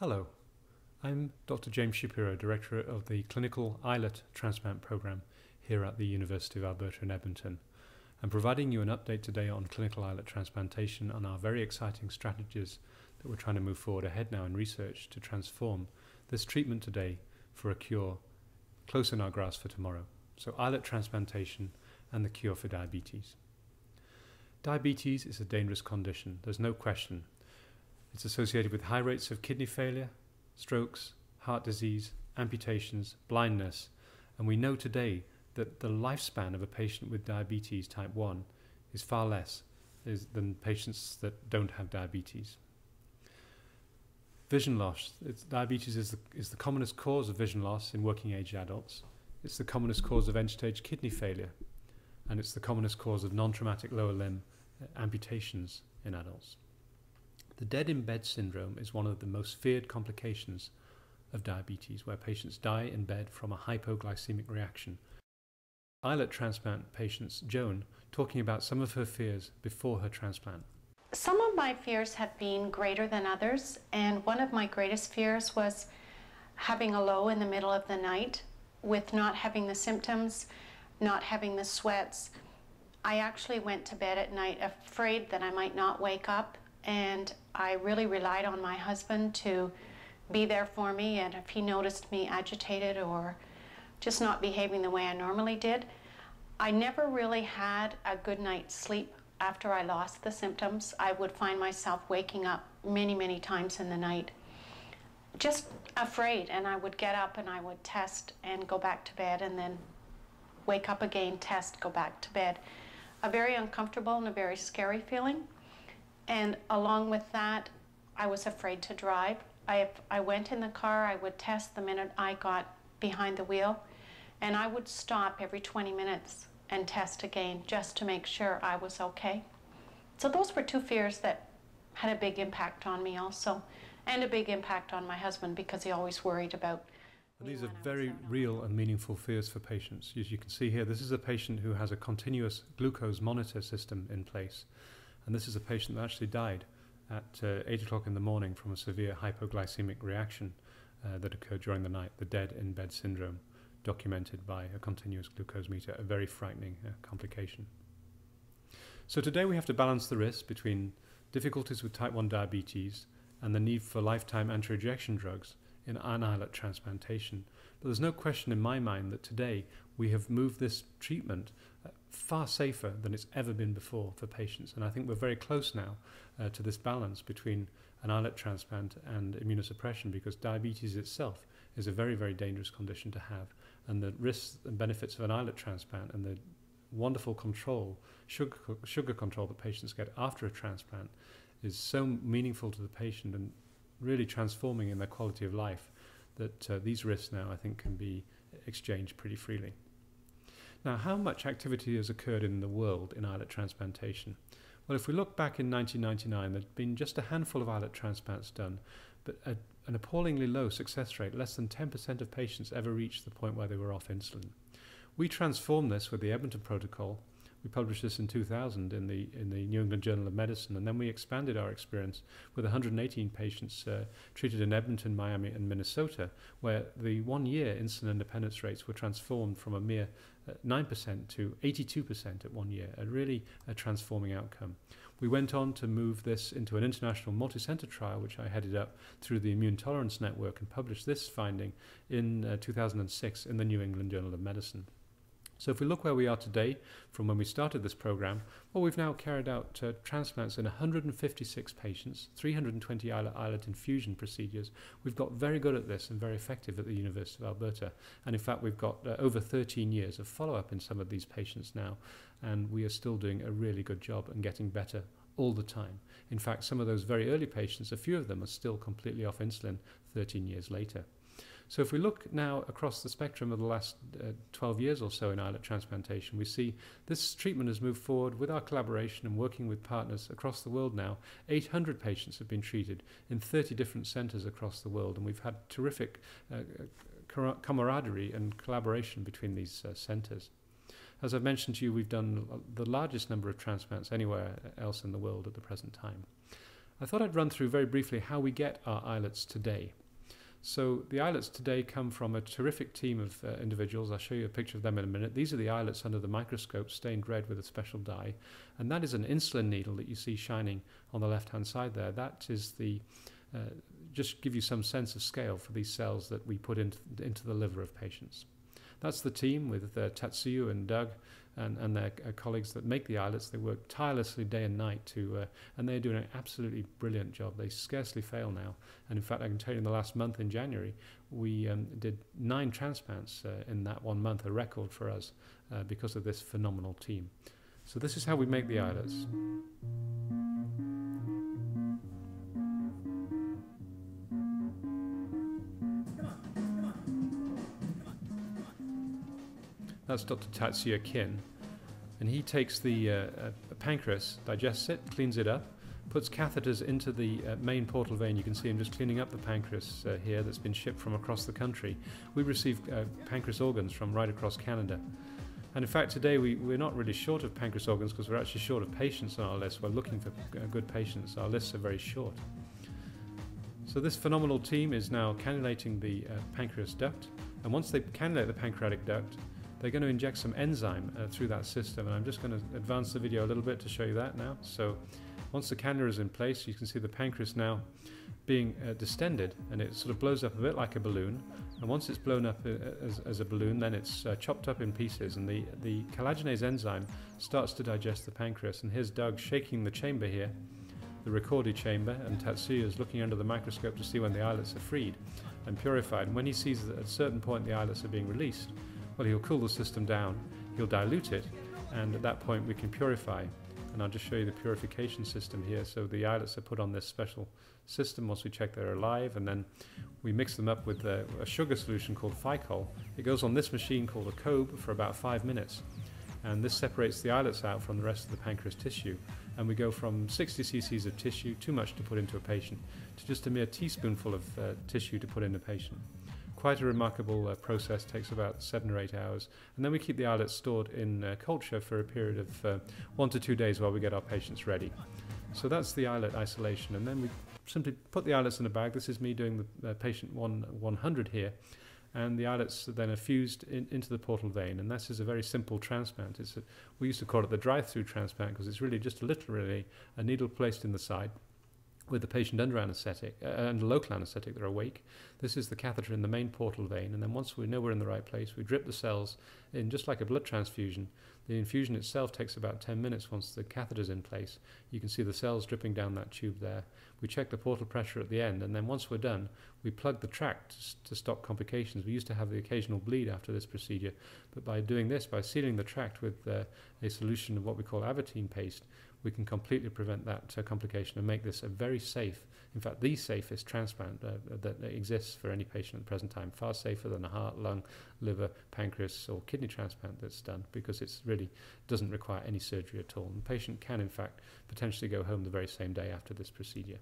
Hello, I'm Dr. James Shapiro, Director of the Clinical Islet Transplant Program here at the University of Alberta in Edmonton. I'm providing you an update today on clinical islet transplantation and our very exciting strategies that we're trying to move forward ahead now in research to transform this treatment today for a cure close in our grasp for tomorrow. So, islet transplantation and the cure for diabetes. Diabetes is a dangerous condition, there's no question. It's associated with high rates of kidney failure, strokes, heart disease, amputations, blindness, and we know today that the lifespan of a patient with diabetes type 1 is far less than patients that don't have diabetes. Vision loss. It's, diabetes is the, is the commonest cause of vision loss in working age adults. It's the commonest cause of end stage kidney failure. And it's the commonest cause of non traumatic lower limb uh, amputations in adults. The dead in bed syndrome is one of the most feared complications of diabetes, where patients die in bed from a hypoglycemic reaction. Islet transplant patient Joan, talking about some of her fears before her transplant. Some of my fears have been greater than others, and one of my greatest fears was having a low in the middle of the night with not having the symptoms, not having the sweats. I actually went to bed at night afraid that I might not wake up and I really relied on my husband to be there for me. And if he noticed me agitated or just not behaving the way I normally did, I never really had a good night's sleep after I lost the symptoms. I would find myself waking up many, many times in the night, just afraid. And I would get up and I would test and go back to bed and then wake up again, test, go back to bed. A very uncomfortable and a very scary feeling. And along with that, I was afraid to drive. I, I went in the car, I would test the minute I got behind the wheel, and I would stop every 20 minutes and test again just to make sure I was okay. So those were two fears that had a big impact on me also, and a big impact on my husband because he always worried about. And these are very real and meaningful fears for patients. As you can see here, this is a patient who has a continuous glucose monitor system in place. And this is a patient that actually died at uh, 8 o'clock in the morning from a severe hypoglycemic reaction uh, that occurred during the night, the dead in bed syndrome, documented by a continuous glucose meter, a very frightening uh, complication. So today we have to balance the risk between difficulties with type 1 diabetes and the need for lifetime anti-rejection drugs in an islet transplantation. But there's no question in my mind that today we have moved this treatment far safer than it's ever been before for patients. And I think we're very close now uh, to this balance between an islet transplant and immunosuppression because diabetes itself is a very, very dangerous condition to have. And the risks and benefits of an islet transplant and the wonderful control, sugar, sugar control that patients get after a transplant is so meaningful to the patient and really transforming in their quality of life that uh, these risks now I think can be exchanged pretty freely. Now, how much activity has occurred in the world in islet transplantation? Well, if we look back in 1999, there'd been just a handful of islet transplants done, but a, an appallingly low success rate. Less than 10% of patients ever reached the point where they were off insulin. We transformed this with the Edmonton Protocol we published this in 2000 in the in the New England Journal of Medicine, and then we expanded our experience with 118 patients uh, treated in Edmonton, Miami, and Minnesota, where the one-year insulin independence rates were transformed from a mere uh, 9% to 82% at one year, a really a transforming outcome. We went on to move this into an international multi-center trial, which I headed up through the Immune Tolerance Network, and published this finding in uh, 2006 in the New England Journal of Medicine. So if we look where we are today from when we started this program, well, we've now carried out uh, transplants in 156 patients, 320 islet, islet infusion procedures. We've got very good at this and very effective at the University of Alberta. And in fact, we've got uh, over 13 years of follow-up in some of these patients now. And we are still doing a really good job and getting better all the time. In fact, some of those very early patients, a few of them are still completely off insulin 13 years later. So if we look now across the spectrum of the last uh, 12 years or so in islet transplantation, we see this treatment has moved forward with our collaboration and working with partners across the world now. 800 patients have been treated in 30 different centres across the world, and we've had terrific uh, camaraderie and collaboration between these uh, centres. As I've mentioned to you, we've done the largest number of transplants anywhere else in the world at the present time. I thought I'd run through very briefly how we get our islets today. So the islets today come from a terrific team of uh, individuals. I'll show you a picture of them in a minute. These are the islets under the microscope stained red with a special dye. And that is an insulin needle that you see shining on the left-hand side there. That is the, uh, just give you some sense of scale for these cells that we put into, into the liver of patients. That's the team with uh, Tatsuya and Doug and, and their uh, colleagues that make the islets. They work tirelessly day and night to, uh, and they're doing an absolutely brilliant job. They scarcely fail now. And in fact, I can tell you in the last month in January, we um, did nine transplants uh, in that one month, a record for us uh, because of this phenomenal team. So this is how we make the islets. That's Dr. Tatsuya Kin. And he takes the uh, uh, pancreas, digests it, cleans it up, puts catheters into the uh, main portal vein. You can see him just cleaning up the pancreas uh, here that's been shipped from across the country. We receive uh, pancreas organs from right across Canada. And in fact, today we, we're not really short of pancreas organs because we're actually short of patients on our list. We're looking for uh, good patients. Our lists are very short. So this phenomenal team is now cannulating the pancreas duct. And once they cannulate the pancreatic duct, they're going to inject some enzyme uh, through that system. And I'm just going to advance the video a little bit to show you that now. So once the cannula is in place, you can see the pancreas now being uh, distended and it sort of blows up a bit like a balloon. And once it's blown up uh, as, as, a balloon, then it's uh, chopped up in pieces and the, the collagenase enzyme starts to digest the pancreas. And here's Doug shaking the chamber here, the Ricordi chamber, and Tatsuya is looking under the microscope to see when the islets are freed and purified. And when he sees that at a certain point the islets are being released, well, he'll cool the system down, he'll dilute it, and at that point we can purify. And I'll just show you the purification system here. So the islets are put on this special system once we check they're alive, and then we mix them up with a, a sugar solution called Ficoll. It goes on this machine called a COBE for about five minutes. And this separates the islets out from the rest of the pancreas tissue. And we go from 60 cc's of tissue, too much to put into a patient, to just a mere teaspoonful of uh, tissue to put in a patient quite a remarkable uh, process, takes about seven or eight hours. And then we keep the islets stored in uh, culture for a period of uh, one to two days while we get our patients ready. So that's the islet isolation. And then we simply put the islets in a bag. This is me doing the patient one, 100 here. And the islets then are fused in, into the portal vein. And this is a very simple transplant. It's a, we used to call it the drive-through transplant because it's really just literally a needle placed in the side with the patient under anaesthetic, uh, under local anaesthetic, they're awake. This is the catheter in the main portal vein, and then once we know we're in the right place, we drip the cells in just like a blood transfusion. The infusion itself takes about 10 minutes once the catheter's in place. You can see the cells dripping down that tube there. We check the portal pressure at the end, and then once we're done, we plug the tract to stop complications. We used to have the occasional bleed after this procedure, but by doing this, by sealing the tract with uh, a solution of what we call Avitene paste, we can completely prevent that uh, complication and make this a very safe, in fact, the safest transplant uh, that exists for any patient at the present time, far safer than a heart, lung, liver, pancreas, or kidney transplant that's done because it really doesn't require any surgery at all. And the patient can, in fact, potentially go home the very same day after this procedure.